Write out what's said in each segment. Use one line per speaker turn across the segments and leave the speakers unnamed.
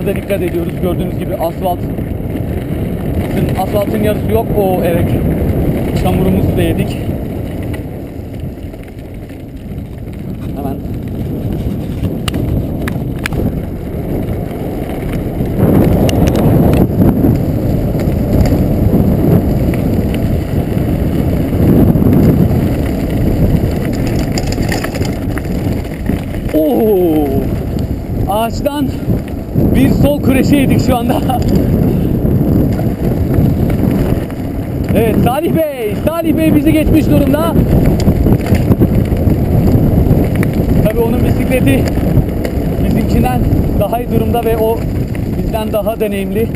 Burada dikkat ediyoruz. Gördüğünüz gibi asfalt asfaltın yarısı yok. O evet. Çamurumuzu da yedik. Yedik şu anda. Evet Salih Bey, Salih Bey bizi geçmiş durumda. Tabii onun bisikleti bizimkinden daha iyi durumda ve o bizden daha deneyimli.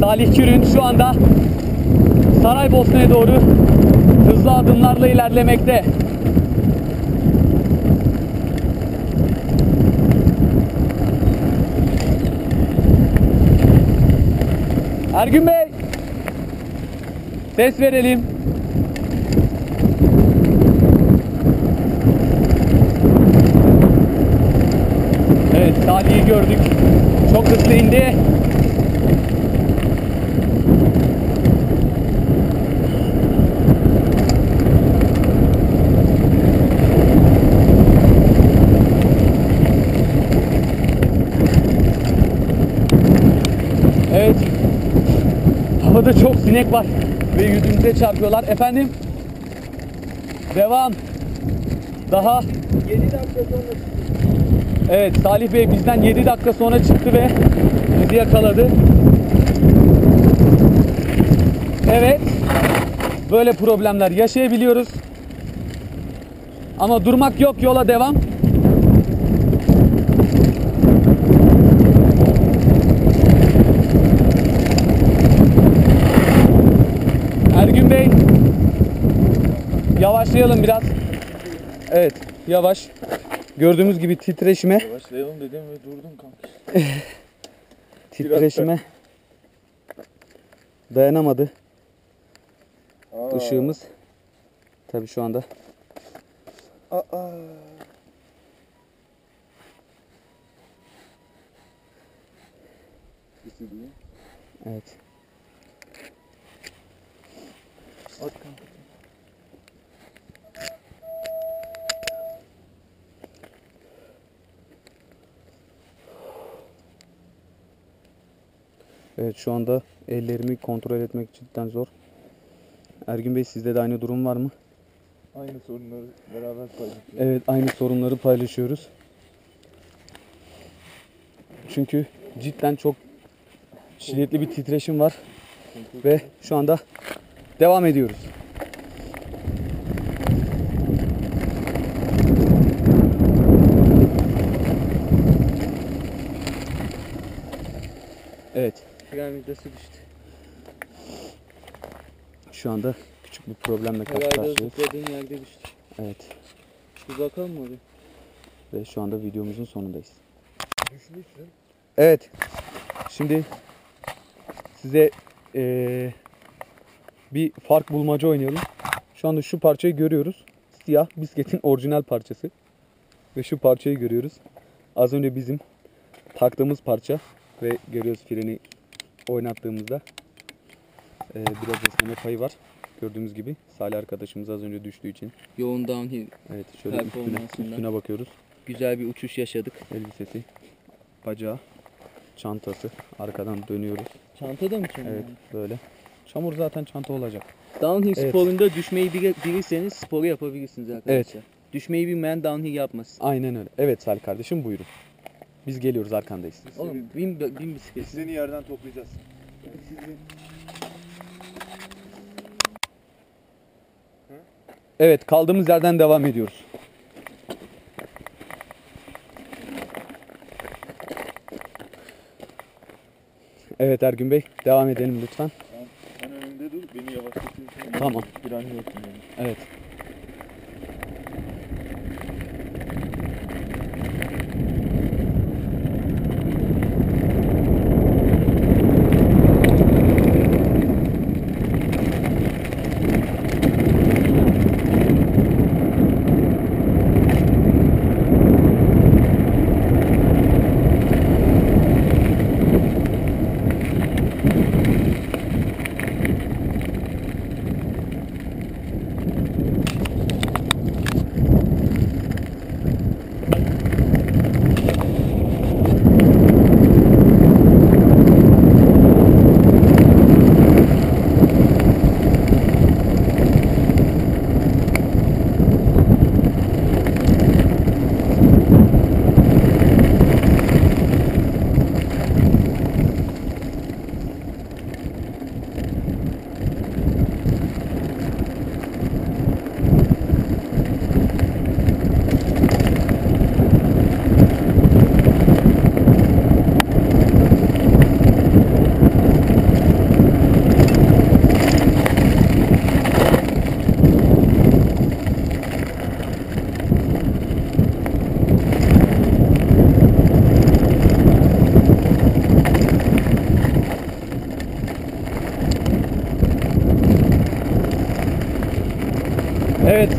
Salih Kürün şu anda Saraybosna'ya doğru hızlı adımlarla ilerlemekte. Ergün Bey. Ses verelim. Evet Salih'i gördük. Çok hızlı indi. Evet. Havada çok sinek var ve yüzümüze çarpıyorlar. Efendim? Devam. Daha
7 dakika sonra
Evet Salih Bey bizden 7 dakika sonra çıktı ve bizi yakaladı. Evet. Böyle problemler yaşayabiliyoruz. Ama durmak yok yola devam. Ergün Bey yavaşlayalım biraz. Evet yavaş. Gördüğümüz gibi titreşime
başlayalım dedim ve durdum kanka.
titreşime dayanamadı
Aa.
ışığımız. Tabi şu anda
Aa.
Evet.
At kanka.
Evet şu anda ellerimi kontrol etmek cidden zor. Ergün Bey sizde de aynı durum var mı?
Aynı sorunları beraber paylaşıyoruz.
Evet aynı sorunları paylaşıyoruz. Çünkü cidden çok şiddetli bir titreşim var ve şu anda devam ediyoruz. Evet
Vidası düştü.
şu anda küçük bir problemle karşı
Herhalde zıpladığın yerde düştü.
Evet
Bir bakalım mı oraya?
ve şu anda videomuzun sonundayız.
Düşmüşsün.
Evet. Şimdi size eee, bir fark bulmaca oynayalım. Şu anda şu parçayı görüyoruz. Siyah bisikletin orijinal parçası. Ve şu parçayı görüyoruz. Az önce bizim taktığımız parça ve görüyoruz freni oynattığımızda eee, biraz esneme payı var. Gördüğümüz gibi Salih arkadaşımız az önce düştüğü için.
Yoğun downhill.
Evet şöyle üstüne, üstüne bakıyoruz.
Güzel bir uçuş yaşadık.
Elbisesi, bacağı, çantası. Arkadan dönüyoruz.
Çantada mı çamur?
Evet böyle. Çamur zaten çanta olacak.
Downhill
Evet.
sporunda düşmeyi bili- bilirseniz sporu yapabilirsiniz arkadaşlar. Düşmeyi bilmeyen downhill yapmasın.
Aynen öyle. Evet Salih kardeşim buyurun. Biz geliyoruz arkandayız.
Oğlum bin, bin bisiklet.
Seni yerden toplayacağız.
Evet kaldığımız yerden devam ediyoruz. Evet Ergün Bey devam edelim lütfen.
Sen önümde dur, beni yavaşlatıyorsun.
Tamam.
Frenliyorsun yani.
Evet. Evet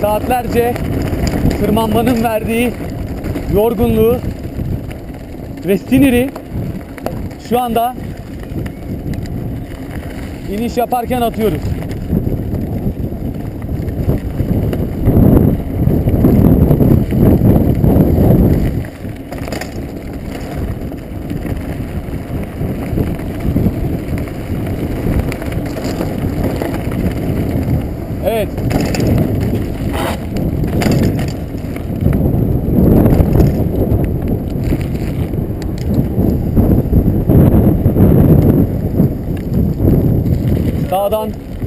saatlerce tırmanmanın verdiği yorgunluğu ve siniri şu anda iniş yaparken atıyoruz. Evet.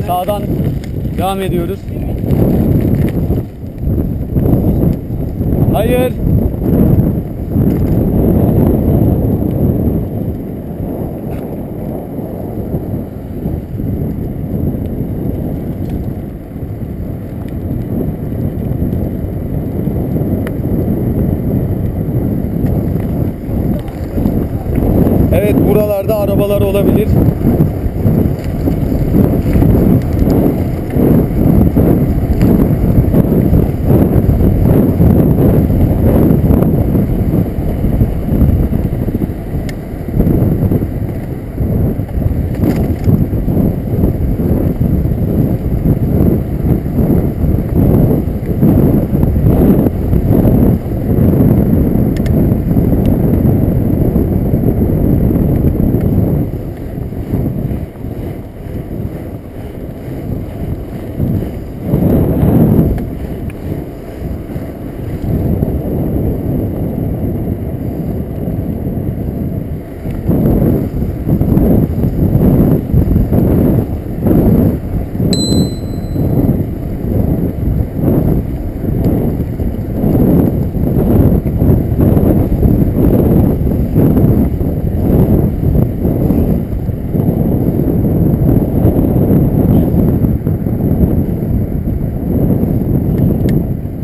Sağdan, devam ediyoruz. Hayır. Evet buralarda arabalar olabilir.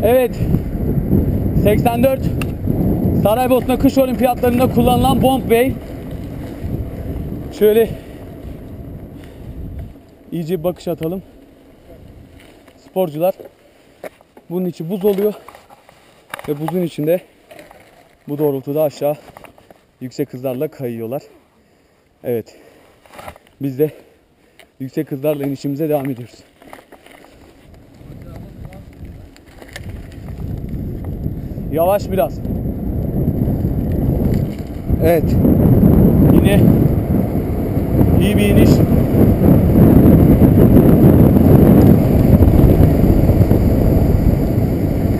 Evet. 84 Saraybosna kış olimpiyatlarında kullanılan Bombay. Şöyle iyice bakış atalım. Sporcular bunun içi buz oluyor ve buzun içinde bu doğrultuda aşağı yüksek hızlarla kayıyorlar. Evet. Biz de yüksek hızlarla inişimize devam ediyoruz. Yavaş biraz. Evet. Yine iyi bir iniş.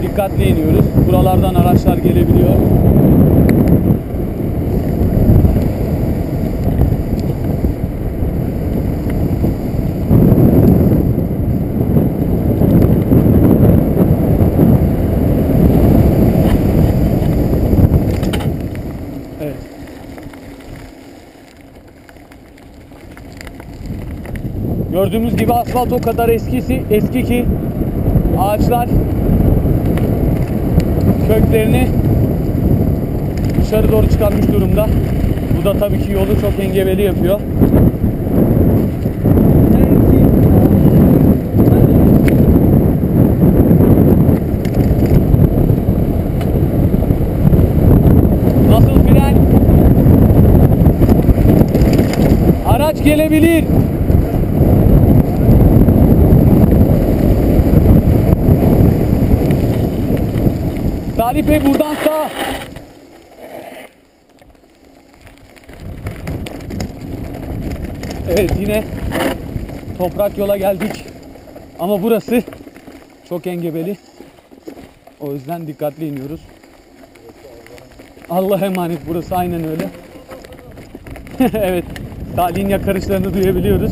Dikkatli iniyoruz. Buralardan araçlar gelebiliyor. Gördüğümüz gibi asfalt o kadar eskisi eski ki ağaçlar köklerini dışarı doğru çıkarmış durumda. Bu da tabii ki yolu çok engebeli yapıyor. Nasıl fren? Araç gelebilir. Salih Bey buradan sağ. Evet yine toprak yola geldik. Ama burası çok engebeli. O yüzden dikkatli iniyoruz. Allah'a emanet burası aynen öyle. evet. Salih'in yakarışlarını duyabiliyoruz.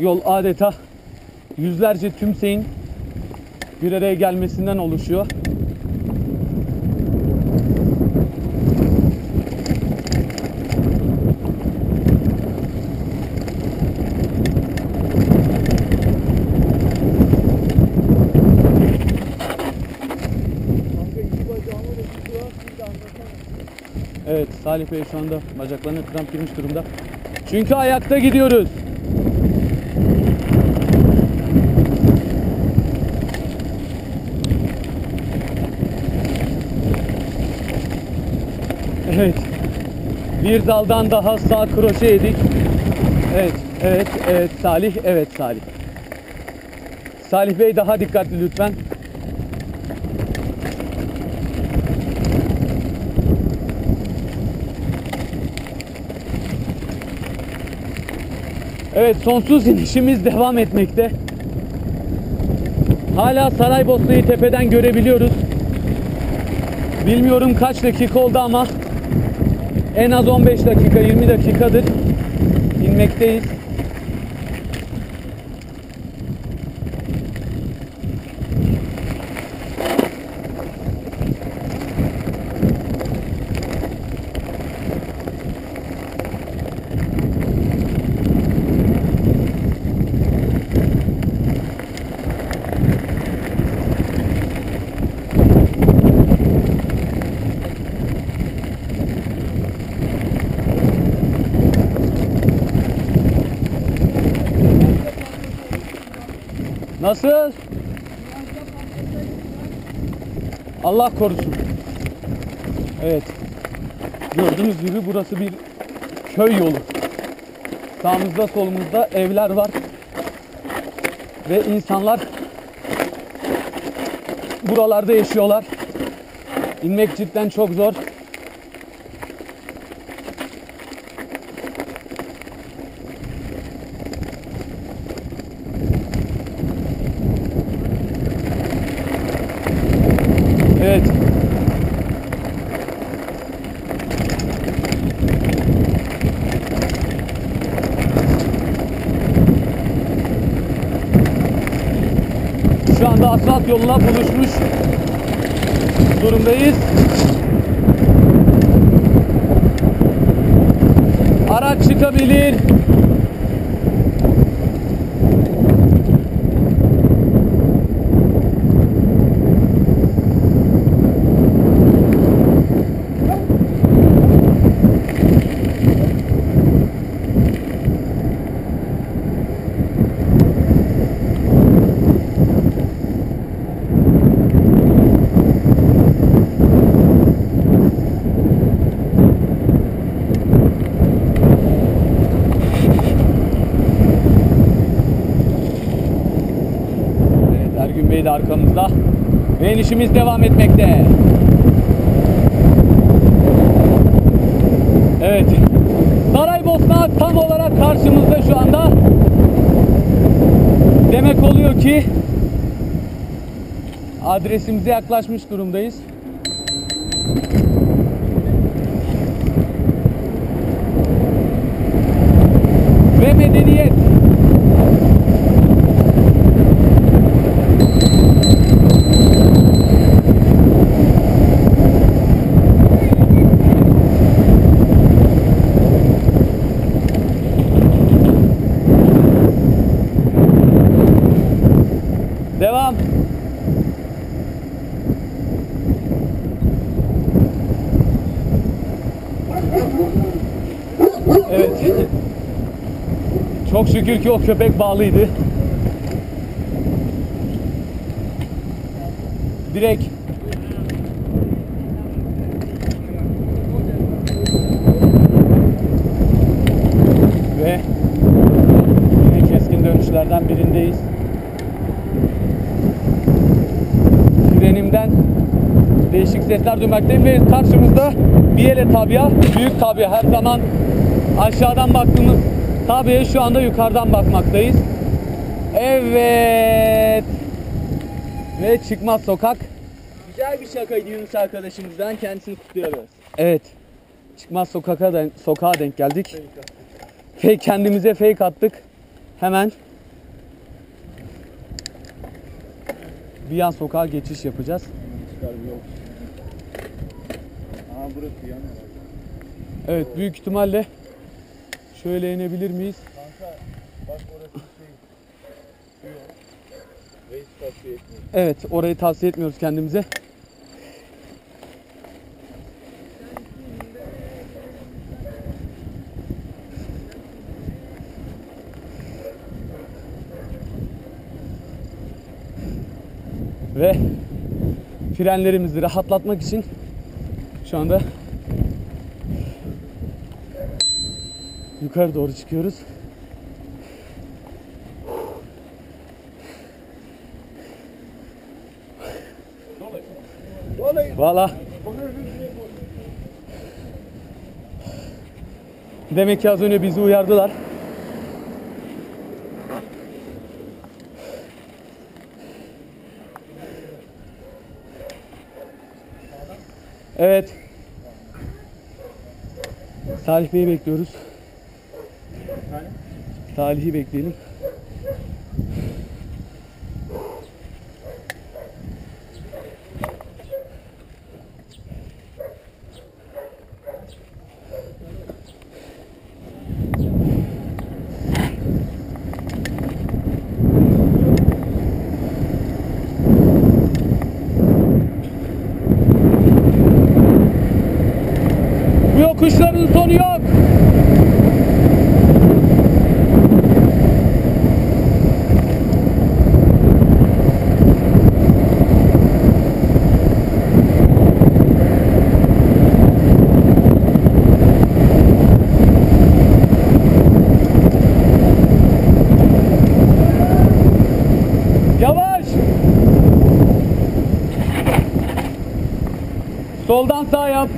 Yol adeta yüzlerce tümseyin bir araya gelmesinden oluşuyor. Evet Salih Bey şu anda bacaklarına kramp girmiş durumda. Çünkü ayakta gidiyoruz. Evet. Bir daldan daha sağ kroşe yedik. Evet, evet, evet Salih, evet Salih. Salih Bey daha dikkatli lütfen. Evet sonsuz inişimiz devam etmekte. Hala Saraybosna'yı tepeden görebiliyoruz. Bilmiyorum kaç dakika oldu ama en az 15 dakika 20 dakikadır inmekteyiz. Nasıl? Allah korusun. Evet. Gördüğünüz gibi burası bir köy yolu. Sağımızda solumuzda evler var. Ve insanlar buralarda yaşıyorlar. İnmek cidden çok zor. Evet. Şu anda asfalt yoluna buluşmuş durumdayız. Araç çıkabilir. Evet, Arkamızda. Ve inişimiz devam etmekte. Evet. Saraybosna tam olarak karşımızda şu anda. Demek oluyor ki adresimize yaklaşmış durumdayız. Ve medeniyet. Devam. Evet. Çok şükür ki o köpek bağlıydı. Direkt ve yine dönüşlerden birindeyiz. Frenimden değişik sesler duymaktayım ve karşımızda Biyele Tabya, büyük Tabya her zaman aşağıdan baktığımız Tabya'ya şu anda yukarıdan bakmaktayız. Evet. Ve çıkmaz sokak.
Güzel bir şakaydı Yunus arkadaşımızdan. Kendisini kutluyoruz.
Evet. Çıkmaz sokaka denk, sokağa denk geldik. Fake kendimize fake attık. Hemen bir yan sokağa geçiş yapacağız.
Çıkar bir yol. Aha burası yan.
Evet büyük ihtimalle Şöyle inebilir miyiz? Evet orayı tavsiye etmiyoruz kendimize. Ve frenlerimizi rahatlatmak için şu anda yukarı doğru çıkıyoruz. Valla Demek ki az önce bizi uyardılar. Evet. Salih Bey'i bekliyoruz. Salih'i bekleyelim. Bu yokuşların sonu yok. Yavaş. Soldan sağ yap.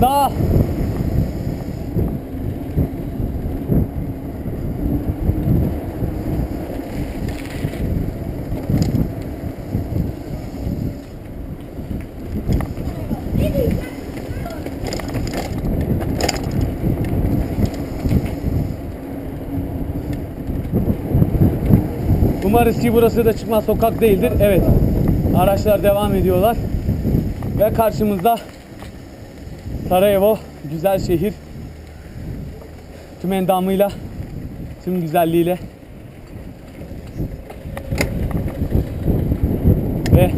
Sağ. Umarız ki burası da çıkmaz sokak değildir. Evet. Araçlar devam ediyorlar. Ve karşımızda Sarajevo, güzel şehir. Tüm endamıyla, tüm güzelliğiyle. Ve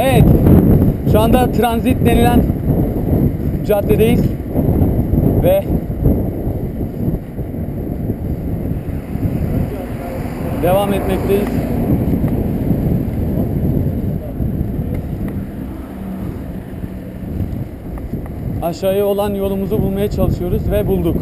Evet. Şu anda transit denilen caddedeyiz. Ve devam etmekteyiz. Aşağıya olan yolumuzu bulmaya çalışıyoruz ve bulduk.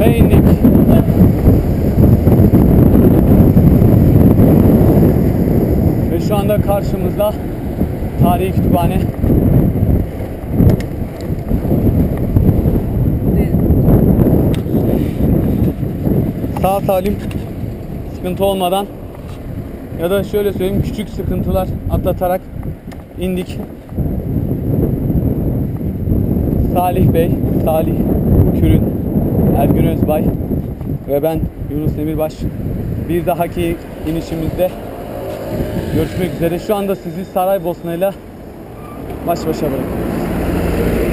Ve indik. Ve şu anda karşımızda tarihi kütüphane. Sağ salim sıkıntı olmadan ya da şöyle söyleyeyim küçük sıkıntılar atlatarak indik. Salih Bey, Salih Kürün Ergün Özbay ve ben Yunus Demirbaş. Bir dahaki inişimizde görüşmek üzere. Şu anda sizi Saraybosna ile baş başa bırakıyoruz.